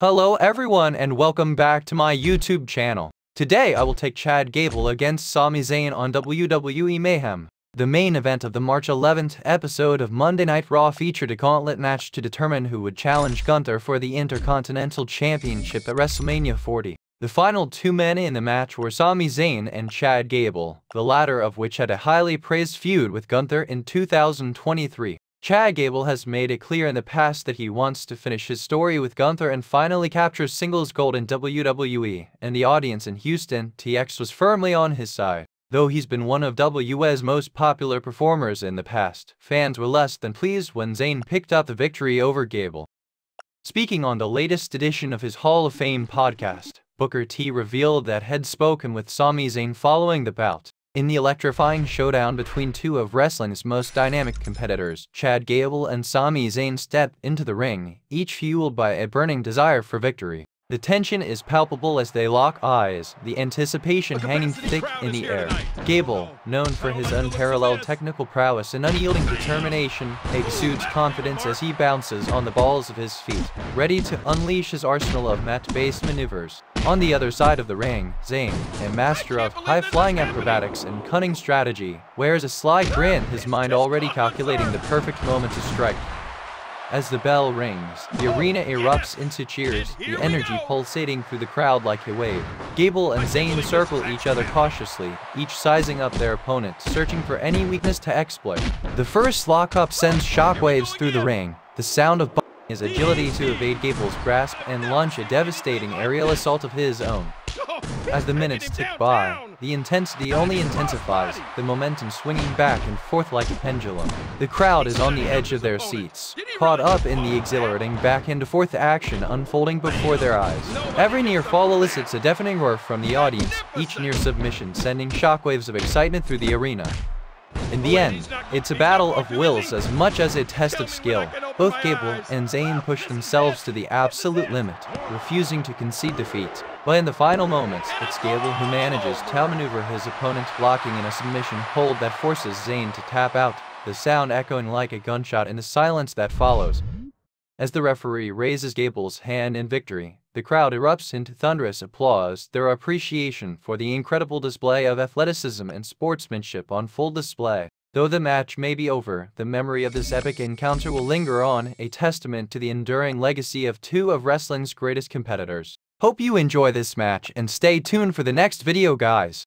Hello everyone and welcome back to my YouTube channel. Today I will take Chad Gable against Sami Zayn on WWE Mayhem. The main event of the March 11th episode of Monday Night Raw featured a gauntlet match to determine who would challenge Gunther for the Intercontinental Championship at WrestleMania 40. The final two men in the match were Sami Zayn and Chad Gable, the latter of which had a highly praised feud with Gunther in 2023. Chad Gable has made it clear in the past that he wants to finish his story with Gunther and finally capture singles gold in WWE, and the audience in Houston, TX was firmly on his side. Though he's been one of WWE's most popular performers in the past, fans were less than pleased when Zayn picked up the victory over Gable. Speaking on the latest edition of his Hall of Fame podcast, Booker T revealed that had spoken with Sami Zayn following the bout. In the electrifying showdown between two of wrestling's most dynamic competitors, Chad Gable and Sami Zayn step into the ring, each fueled by a burning desire for victory. The tension is palpable as they lock eyes, the anticipation hanging thick in the air. Gable, known for his unparalleled technical prowess and unyielding determination, exudes confidence as he bounces on the balls of his feet, ready to unleash his arsenal of mat-based maneuvers. On the other side of the ring, Zayn, a master of high-flying acrobatics and cunning strategy, wears a sly grin, his mind already calculating the perfect moment to strike. As the bell rings, the arena erupts into cheers, the energy pulsating through the crowd like a wave. Gable and Zayn circle each other cautiously, each sizing up their opponent, searching for any weakness to exploit. The first lockup sends shockwaves through the ring, the sound of his agility to evade Gable's grasp and launch a devastating aerial assault of his own. As the minutes tick by, the intensity only intensifies, the momentum swinging back and forth like a pendulum. The crowd is on the edge of their seats, caught up in the exhilarating back and forth action unfolding before their eyes. Every near fall elicits a deafening roar from the audience, each near submission sending shockwaves of excitement through the arena. In the end, it's a battle of wills as much as a test of skill. Both Gable and Zayn push themselves to the absolute limit, refusing to concede defeat. But in the final moments, it's Gable who manages to outmaneuver his opponent, blocking in a submission hold that forces Zayn to tap out, the sound echoing like a gunshot in the silence that follows. As the referee raises Gable's hand in victory, the crowd erupts into thunderous applause, their appreciation for the incredible display of athleticism and sportsmanship on full display. Though the match may be over, the memory of this epic encounter will linger on, a testament to the enduring legacy of two of wrestling's greatest competitors. Hope you enjoy this match and stay tuned for the next video guys.